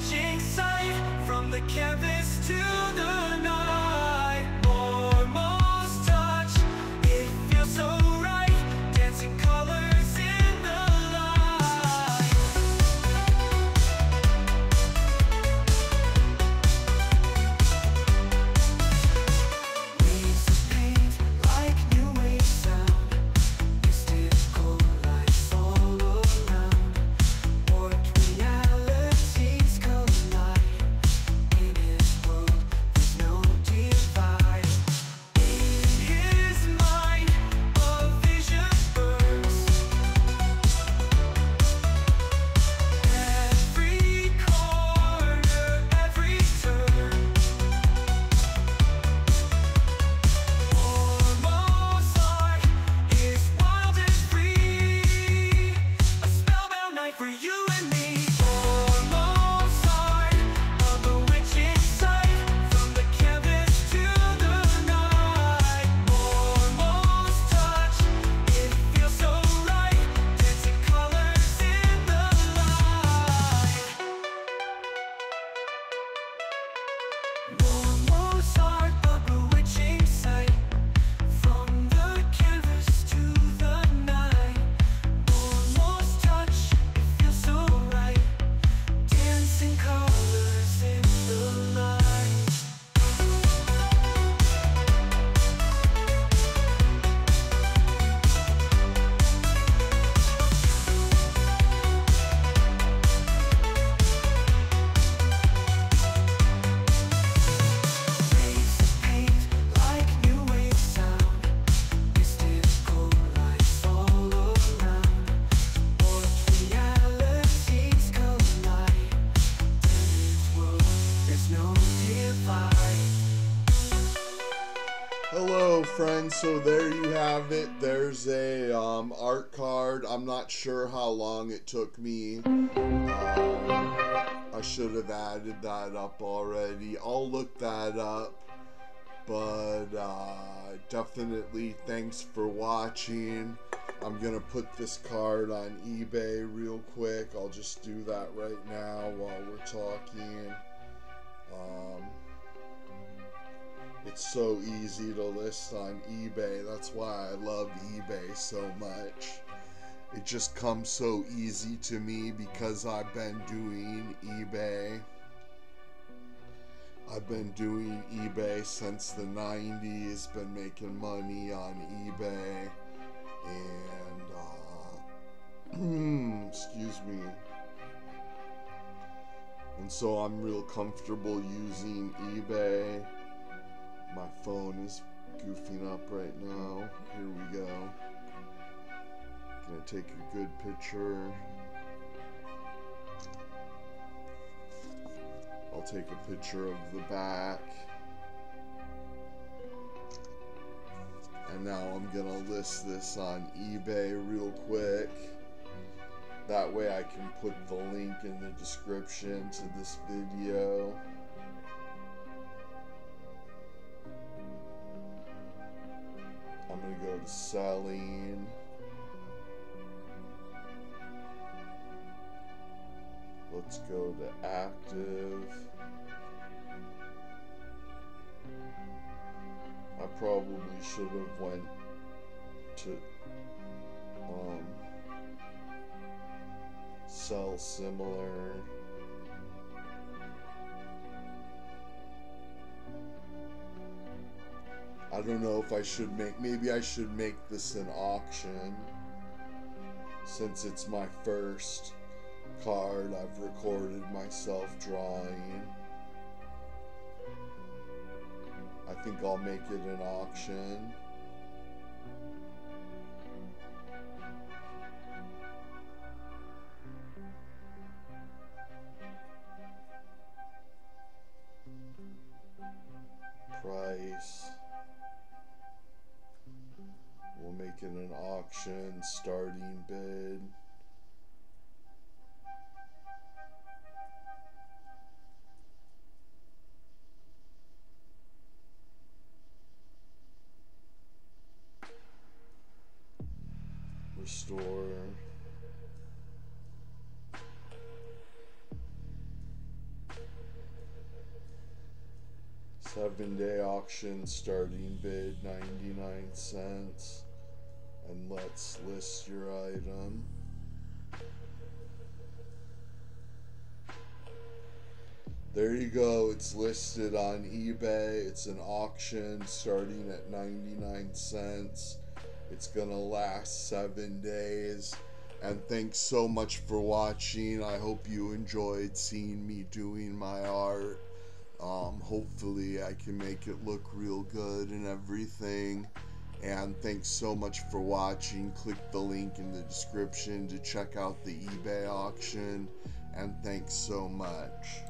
Sight from the canvas to the Hello, friends. So there you have it. There's a um, art card. I'm not sure how long it took me. Um, I should have added that up already. I'll look that up. But uh, definitely thanks for watching. I'm gonna put this card on eBay real quick. I'll just do that right now while we're talking. Um, it's so easy to list on eBay. That's why I love eBay so much. It just comes so easy to me because I've been doing eBay. I've been doing eBay since the 90s, been making money on eBay. And, uh, excuse me. And so I'm real comfortable using eBay. My phone is goofing up right now. Here we go. Gonna take a good picture. I'll take a picture of the back. And now I'm gonna list this on eBay real quick. That way I can put the link in the description to this video. Go to selling. Let's go to active. I probably should have went to um sell similar. I don't know if I should make maybe I should make this an auction. since it's my first card I've recorded myself drawing. I think I'll make it an auction. It an auction starting bid. Restore. Seven day auction starting bid 99 cents. And let's list your item. There you go. It's listed on eBay. It's an auction starting at 99 cents. It's gonna last seven days. And thanks so much for watching. I hope you enjoyed seeing me doing my art. Um, hopefully, I can make it look real good and everything. And thanks so much for watching. Click the link in the description to check out the eBay auction. And thanks so much.